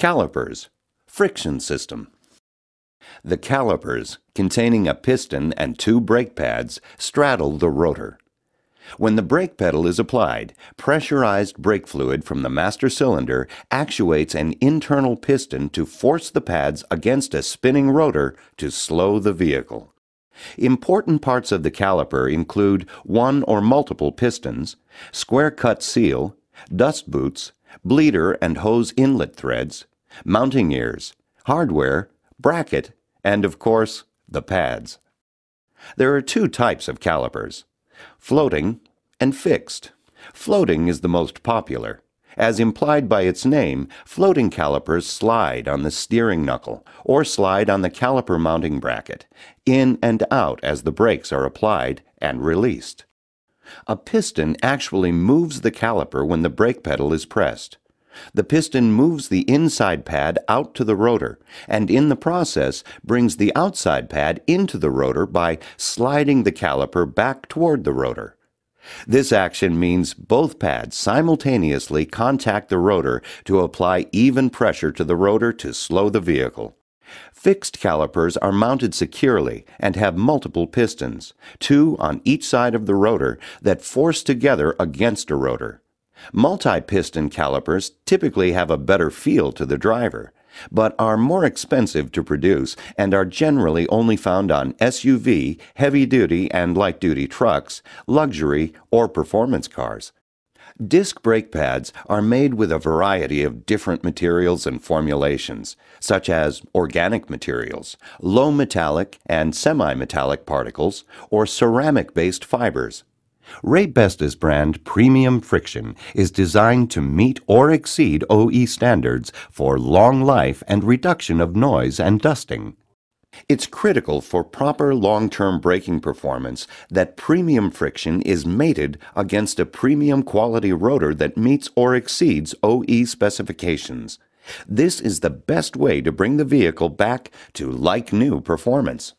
Calipers, friction system. The calipers, containing a piston and two brake pads, straddle the rotor. When the brake pedal is applied, pressurized brake fluid from the master cylinder actuates an internal piston to force the pads against a spinning rotor to slow the vehicle. Important parts of the caliper include one or multiple pistons, square cut seal, dust boots, bleeder and hose inlet threads, mounting ears, hardware, bracket, and of course, the pads. There are two types of calipers floating and fixed. Floating is the most popular. As implied by its name, floating calipers slide on the steering knuckle or slide on the caliper mounting bracket, in and out as the brakes are applied and released. A piston actually moves the caliper when the brake pedal is pressed. The piston moves the inside pad out to the rotor, and in the process brings the outside pad into the rotor by sliding the caliper back toward the rotor. This action means both pads simultaneously contact the rotor to apply even pressure to the rotor to slow the vehicle. Fixed calipers are mounted securely and have multiple pistons, two on each side of the rotor, that force together against a rotor. Multi-piston calipers typically have a better feel to the driver, but are more expensive to produce and are generally only found on SUV, heavy-duty and light-duty trucks, luxury, or performance cars. Disc brake pads are made with a variety of different materials and formulations, such as organic materials, low metallic and semi-metallic particles, or ceramic-based fibers. Raybestos brand Premium Friction is designed to meet or exceed OE standards for long life and reduction of noise and dusting. It's critical for proper long-term braking performance that premium friction is mated against a premium quality rotor that meets or exceeds OE specifications. This is the best way to bring the vehicle back to like-new performance.